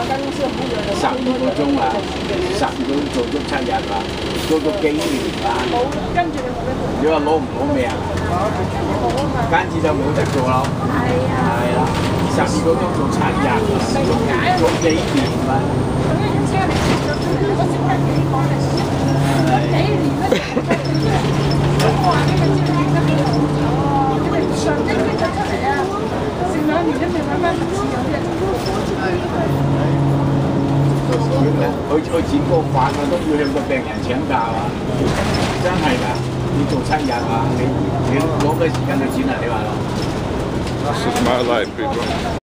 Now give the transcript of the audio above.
十二個鐘啊，十個鐘做足七日啊，做咗幾年啦。跟住你冇得做。你話攞唔攞命啊？跟住就冇得做咯。係啊。係啦，十二個鐘做七日，做幾年啦。咁樣車你接咗出嚟，我識得幾講嘅，幾年都做唔出。咁我話俾佢知，你而家邊度做？你哋佢佢剪個飯啊，都要向個病人請假啊！真係㗎，要做七日啊，你你攞咩時間去剪啊？你話咯？This is my life, people.